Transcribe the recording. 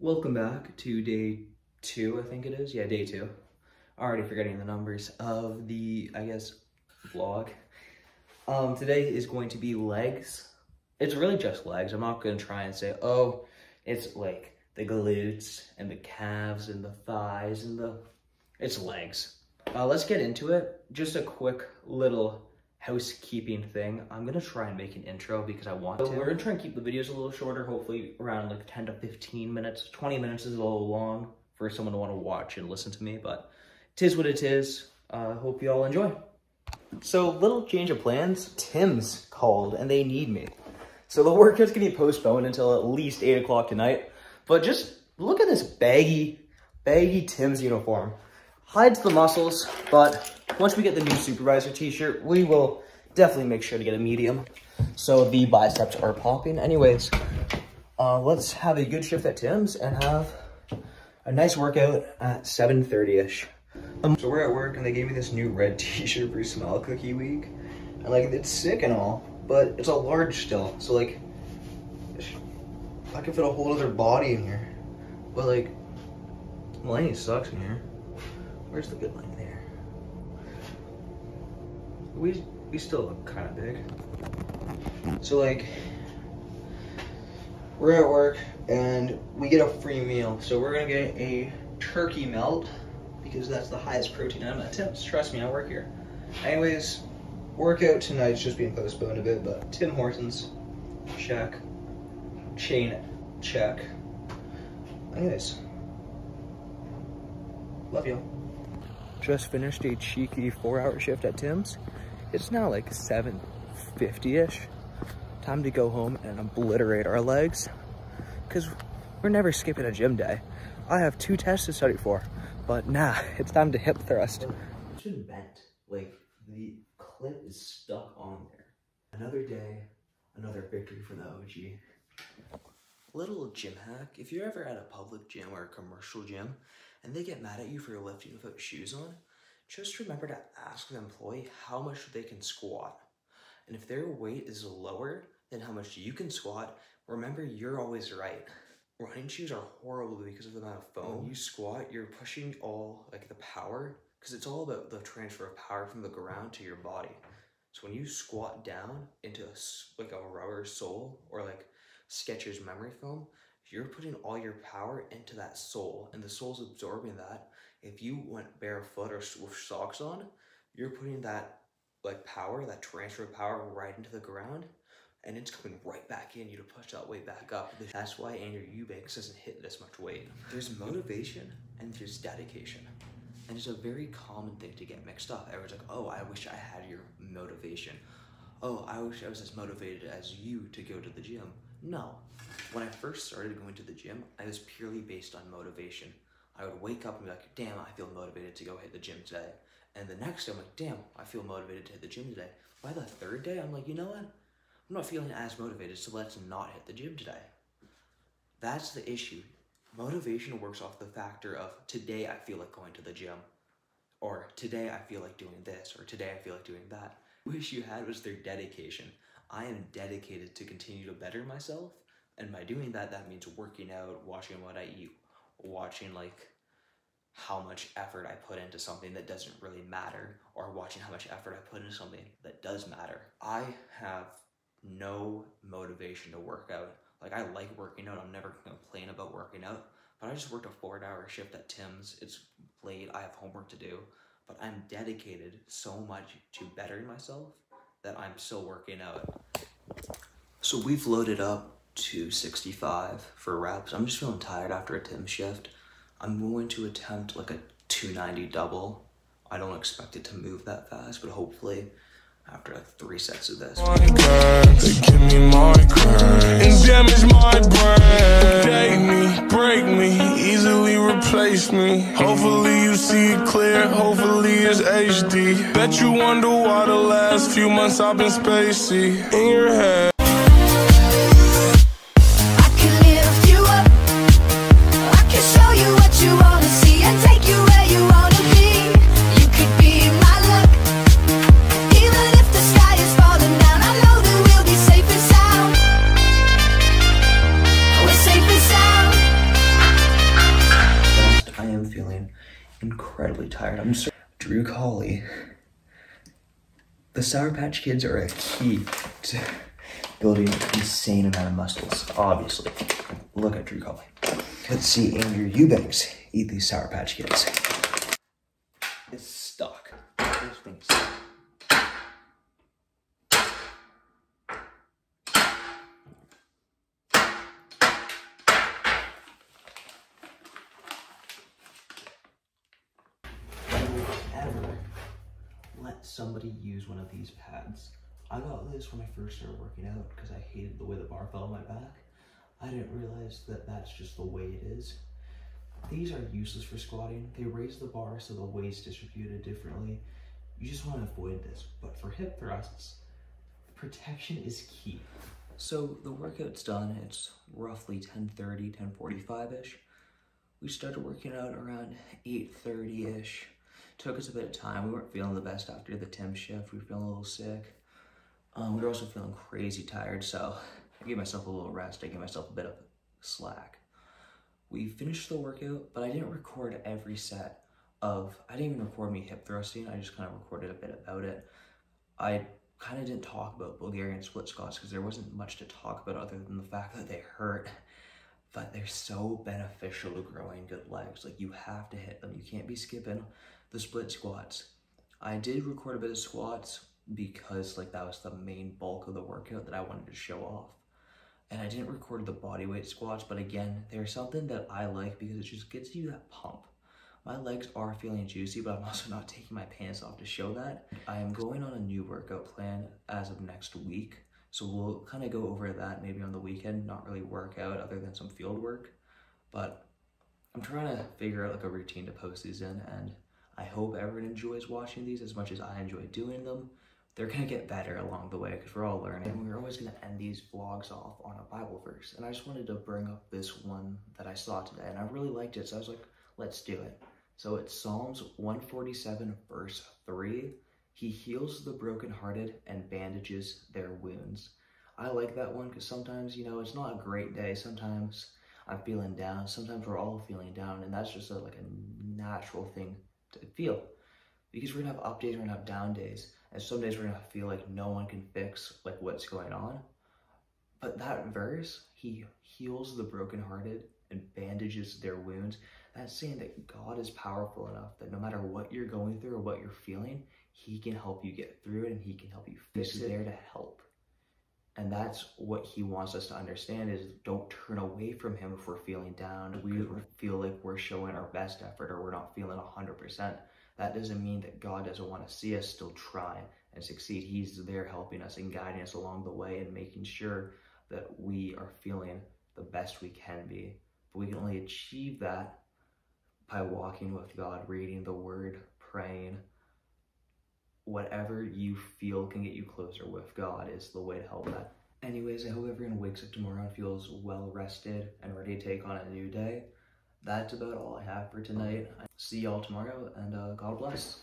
Welcome back to day two, I think it is. Yeah, day two. Already forgetting the numbers of the, I guess, vlog. Um, today is going to be legs. It's really just legs. I'm not going to try and say, oh, it's like the glutes and the calves and the thighs and the, it's legs. Uh, let's get into it. Just a quick little housekeeping thing. I'm gonna try and make an intro because I want to. We're gonna try and keep the videos a little shorter, hopefully around like 10 to 15 minutes. 20 minutes is a little long for someone to want to watch and listen to me, but tis what it is. Uh, hope you all enjoy. So little change of plans. Tim's called and they need me. So the workout's gonna be postponed until at least eight o'clock tonight. But just look at this baggy, baggy Tim's uniform. Hides the muscles, but once we get the new supervisor t-shirt, we will definitely make sure to get a medium. So the biceps are popping. Anyways, uh, let's have a good shift at Tim's and have a nice workout at 7.30ish. Um, so we're at work and they gave me this new red t-shirt for Smile Cookie Week. And like, it's sick and all, but it's a large still. So like, I can fit a whole other body in here. But like, lining sucks in here. Where's the good lining? We we still look kind of big. So like, we're at work and we get a free meal. So we're gonna get a turkey melt because that's the highest protein item at Tim's. Trust me, I work here. Anyways, workout tonight's just being postponed a bit, but Tim Hortons, check. Chain, check. Anyways, love you. Just finished a cheeky four hour shift at Tim's. It's now like 7.50ish. Time to go home and obliterate our legs because we're never skipping a gym day. I have two tests to study for, but nah, it's time to hip thrust. It's been bent. Like, the clip is stuck on there. Another day, another victory for the OG. Little gym hack. If you're ever at a public gym or a commercial gym and they get mad at you for your lifting without shoes on, just remember to ask the employee how much they can squat. And if their weight is lower than how much you can squat, remember you're always right. Running shoes are horrible because of the amount of foam. When you squat, you're pushing all like the power because it's all about the transfer of power from the ground to your body. So when you squat down into a, like a rubber sole or like Skechers memory foam, you're putting all your power into that sole and the sole's absorbing that if you went barefoot or with socks on, you're putting that like power, that transfer of power right into the ground and it's coming right back in you to push that weight back up. That's why Andrew Eubanks doesn't hit this much weight. There's motivation and there's dedication. And it's a very common thing to get mixed up. Everyone's like, oh, I wish I had your motivation. Oh, I wish I was as motivated as you to go to the gym. No. When I first started going to the gym, I was purely based on motivation. I would wake up and be like, damn, I feel motivated to go hit the gym today. And the next day, I'm like, damn, I feel motivated to hit the gym today. By the third day, I'm like, you know what? I'm not feeling as motivated, so let's not hit the gym today. That's the issue. Motivation works off the factor of today I feel like going to the gym, or today I feel like doing this, or today I feel like doing that. Wish you had was their dedication. I am dedicated to continue to better myself, and by doing that, that means working out, watching what I eat, watching like how much effort I put into something that doesn't really matter or watching how much effort I put into something that does matter. I have no motivation to work out. Like I like working out. I'm never gonna complain about working out. But I just worked a four hour shift at Tim's. It's late. I have homework to do. But I'm dedicated so much to bettering myself that I'm still working out. So we've loaded up to 65 for reps. I'm just feeling tired after a Tim shift. I'm going to attempt like a 290 double. I don't expect it to move that fast, but hopefully after like three sets of this. And damage my brain. Date me, break me, easily replace me. Hopefully you see it clear, hopefully it's HD. Bet you wonder why the last few months I've been spacey. In your head. incredibly tired. I'm so Drew Colley. The Sour Patch Kids are a key to building an insane amount of muscles, obviously. Look at Drew Colley. Let's see Andrew Eubanks eat these Sour Patch Kids. It's stuck. This thing's stuck. ever somebody use one of these pads. I got this when I first started working out because I hated the way the bar fell on my back. I didn't realize that that's just the way it is. These are useless for squatting. They raise the bar so the weight's distributed differently. You just want to avoid this. But for hip thrusts, protection is key. So the workout's done. It's roughly 10.30, 10.45-ish. We started working out around 8.30-ish. Took us a bit of time. We weren't feeling the best after the Tim shift. We were feeling a little sick. Um, we were also feeling crazy tired, so I gave myself a little rest. I gave myself a bit of slack. We finished the workout, but I didn't record every set of, I didn't even record me hip thrusting. I just kind of recorded a bit about it. I kind of didn't talk about Bulgarian split squats because there wasn't much to talk about other than the fact that they hurt but they're so beneficial to growing good legs. Like you have to hit them. You can't be skipping the split squats. I did record a bit of squats because like that was the main bulk of the workout that I wanted to show off. And I didn't record the body weight squats, but again, they're something that I like because it just gets you that pump. My legs are feeling juicy, but I'm also not taking my pants off to show that. I am going on a new workout plan as of next week. So we'll kind of go over that maybe on the weekend, not really work out other than some field work. But I'm trying to figure out like a routine to post these in and I hope everyone enjoys watching these as much as I enjoy doing them. They're gonna get better along the way because we're all learning. And we're always gonna end these vlogs off on a Bible verse. And I just wanted to bring up this one that I saw today and I really liked it. So I was like, let's do it. So it's Psalms 147 verse 3 he heals the brokenhearted and bandages their wounds. I like that one because sometimes, you know, it's not a great day. Sometimes I'm feeling down. Sometimes we're all feeling down. And that's just a, like a natural thing to feel. Because we're to have up days, we're to have down days. And some days we're to feel like no one can fix like what's going on. But that verse, he heals the brokenhearted and bandages their wounds. That's saying that God is powerful enough that no matter what you're going through or what you're feeling, he can help you get through it and he can help you fix it. there to help. And that's what he wants us to understand is don't turn away from him if we're feeling down. We feel like we're showing our best effort or we're not feeling 100%. That doesn't mean that God doesn't want to see us still try and succeed. He's there helping us and guiding us along the way and making sure that we are feeling the best we can be. But we can only achieve that by walking with God, reading the word, praying, whatever you feel can get you closer with God is the way to help that. Anyways, I hope everyone wakes up tomorrow and feels well rested and ready to take on a new day. That's about all I have for tonight. See y'all tomorrow and uh, God bless.